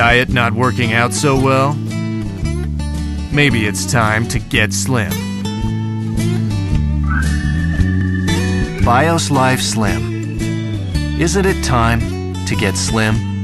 diet not working out so well? Maybe it's time to get slim. Bios Life Slim. Isn't it time to get slim?